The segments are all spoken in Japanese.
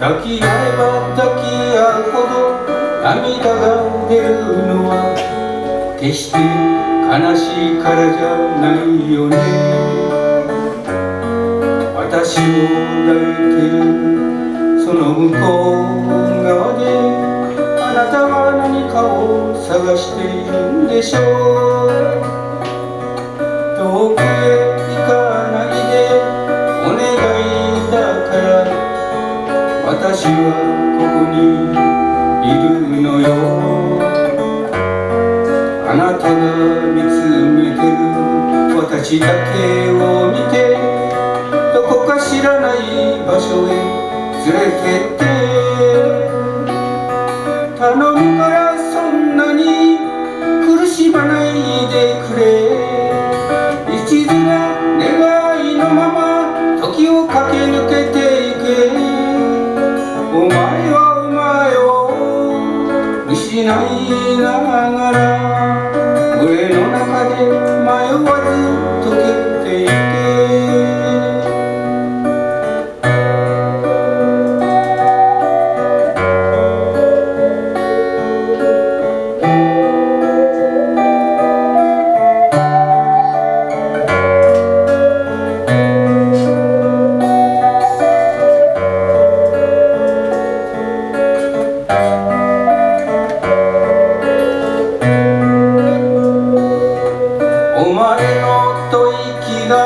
抱き合えば抱き涙が出るのは決して悲しいからじゃないよね。私を抱いてその向こう側であなたは何かを探しているんでしょう。遠くへあなたが見つめてる私だけを見てどこか知らない場所へ連れてって。頼むからそんなに苦しまないでくれ。一途な願いのまま時を駆け抜けていけ。お前はお前を失い前の吐息が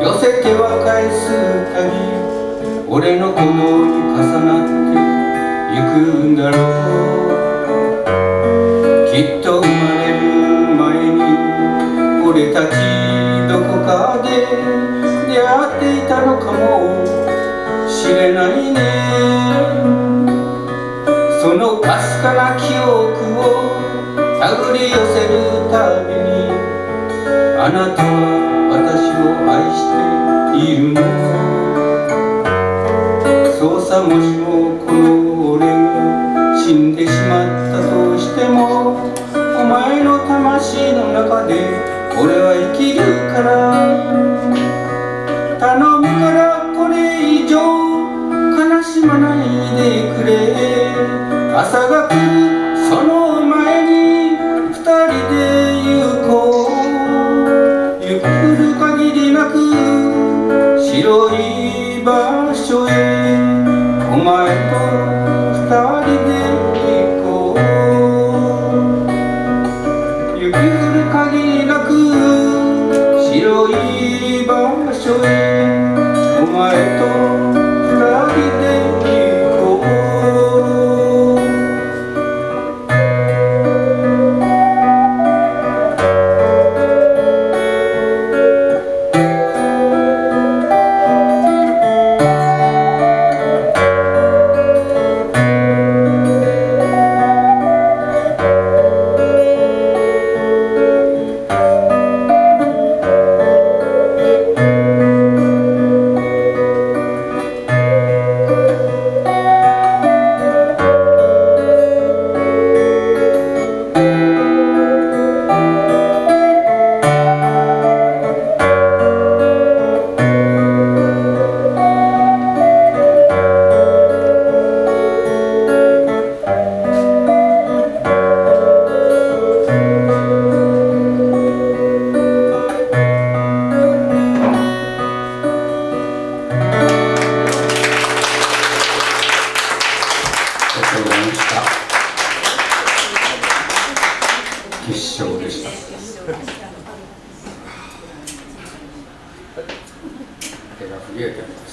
寄せては返すたび俺の鼓動に重なってゆくんだろうきっと生まれる前に俺たちどこかで出会っていたのかもしれないねそのかすかな記憶を手繰り寄せあなたは私を愛しているのそうさもしもこの俺が死んでしまったとしてもお前の魂の中で俺は生きるから頼むからこれ。以上悲しまないでくれ。朝が来る広い場所へ手が震えております